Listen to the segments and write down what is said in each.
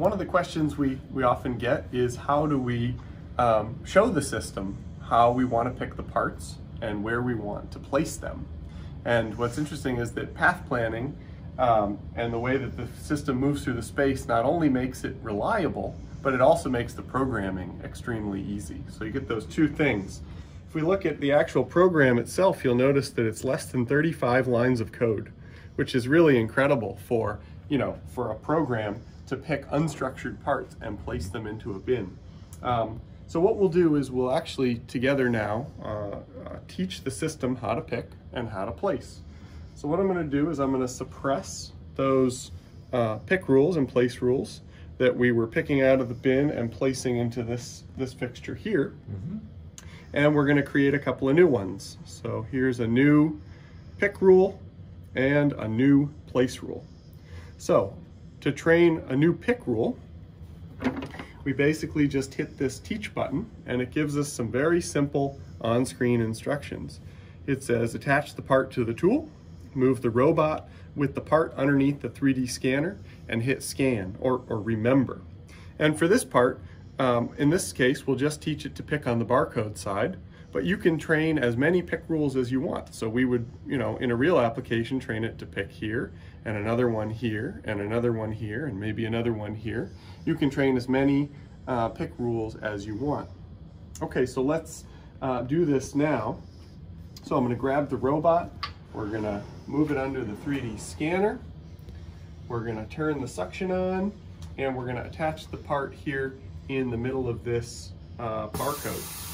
one of the questions we, we often get is how do we um, show the system how we want to pick the parts and where we want to place them. And what's interesting is that path planning um, and the way that the system moves through the space not only makes it reliable, but it also makes the programming extremely easy. So you get those two things. If we look at the actual program itself, you'll notice that it's less than 35 lines of code, which is really incredible for, you know, for a program to pick unstructured parts and place them into a bin. Um, so what we'll do is we'll actually together now uh, uh, teach the system how to pick and how to place. So what I'm going to do is I'm going to suppress those uh, pick rules and place rules that we were picking out of the bin and placing into this, this fixture here. Mm -hmm. And we're going to create a couple of new ones. So here's a new pick rule and a new place rule. So to train a new pick rule, we basically just hit this teach button and it gives us some very simple on-screen instructions. It says attach the part to the tool, move the robot with the part underneath the 3D scanner and hit scan or, or remember. And for this part, um, in this case, we'll just teach it to pick on the barcode side, but you can train as many pick rules as you want. So we would, you know, in a real application, train it to pick here and another one here and another one here and maybe another one here. You can train as many uh, pick rules as you want. Okay, so let's uh, do this now. So I'm gonna grab the robot, we're gonna move it under the 3D scanner, we're gonna turn the suction on, and we're gonna attach the part here in the middle of this uh, barcode.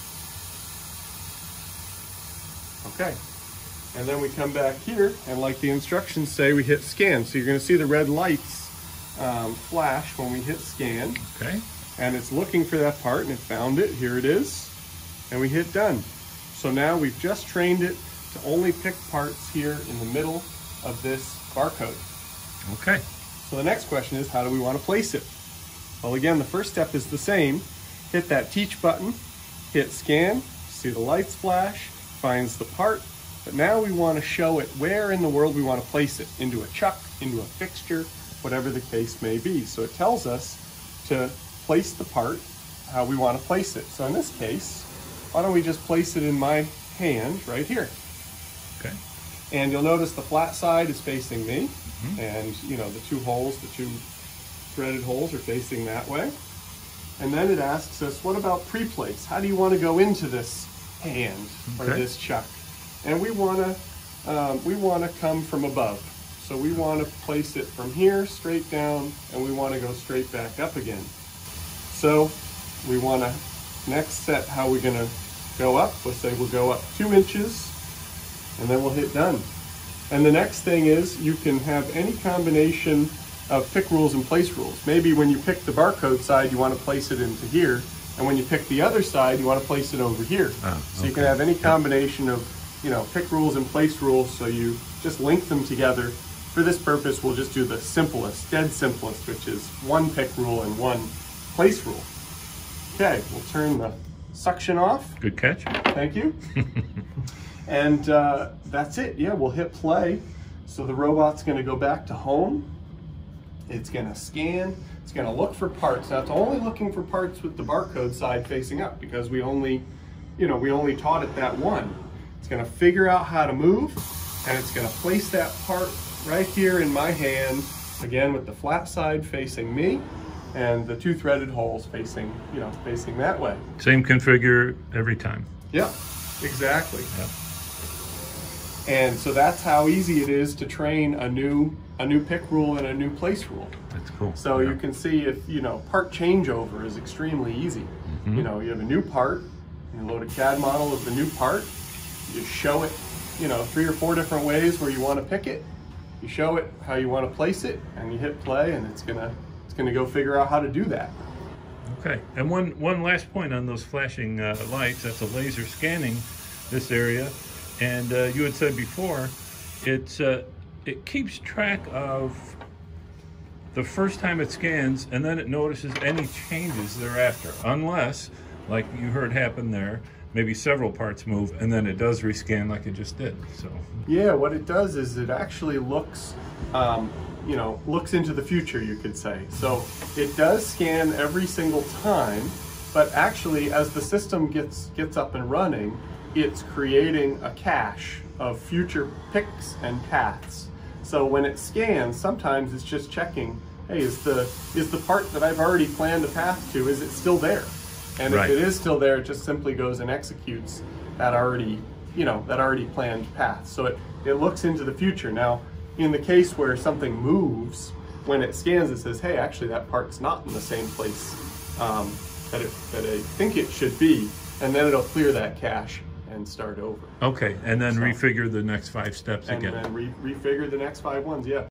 Okay, and then we come back here, and like the instructions say, we hit scan. So you're gonna see the red lights um, flash when we hit scan. Okay. And it's looking for that part, and it found it, here it is. And we hit done. So now we've just trained it to only pick parts here in the middle of this barcode. Okay. So the next question is, how do we want to place it? Well, again, the first step is the same. Hit that teach button, hit scan, see the lights flash, finds the part, but now we want to show it where in the world we want to place it, into a chuck, into a fixture, whatever the case may be. So it tells us to place the part how we want to place it. So in this case, why don't we just place it in my hand right here. Okay. And you'll notice the flat side is facing me, mm -hmm. and you know the two holes, the two threaded holes are facing that way. And then it asks us, what about pre-place? How do you want to go into this hand okay. or this chuck? and we want to um, we want to come from above. So we want to place it from here straight down and we want to go straight back up again. So we want to next set how we're going to go up. Let's say we'll go up two inches and then we'll hit done. And the next thing is you can have any combination of pick rules and place rules. Maybe when you pick the barcode side, you want to place it into here. And when you pick the other side, you want to place it over here. Oh, okay. So you can have any combination of you know, pick rules and place rules, so you just link them together. For this purpose, we'll just do the simplest, dead simplest, which is one pick rule and one place rule. Okay, we'll turn the suction off. Good catch. Thank you. and uh, that's it. Yeah, we'll hit play. So the robot's gonna go back to home. It's gonna scan. It's gonna look for parts. Now it's only looking for parts with the barcode side facing up because we only, you know, we only taught it that one. It's gonna figure out how to move and it's gonna place that part right here in my hand, again with the flat side facing me and the two threaded holes facing, you know, facing that way. Same configure every time. Yeah, exactly. Yep. And so that's how easy it is to train a new a new pick rule and a new place rule. That's cool. So yeah. you can see if, you know, part changeover is extremely easy. Mm -hmm. You know, you have a new part, you load a CAD model of the new part, you show it, you know, three or four different ways where you want to pick it. You show it how you want to place it, and you hit play, and it's gonna it's gonna go figure out how to do that. Okay, and one one last point on those flashing uh, lights. That's a laser scanning this area, and uh, you had said before, it's uh, it keeps track of the first time it scans, and then it notices any changes thereafter, unless, like you heard happen there, maybe several parts move, and then it does rescan like it just did. So Yeah, what it does is it actually looks, um, you know, looks into the future, you could say. So it does scan every single time, but actually, as the system gets gets up and running, it's creating a cache of future picks and paths. So when it scans, sometimes it's just checking, hey, is the is the part that I've already planned a path to, is it still there? And Right. if it is still there, it just simply goes and executes that already, you know, that already planned path. So it, it looks into the future. Now, in the case where something moves, when it scans, it says, hey, actually that part's not in the same place um, that, it, that I think it should be. And then it'll clear that cache and start over. okay, and then So- refigure the next five steps And again. then re- refigure the next five ones, yeah.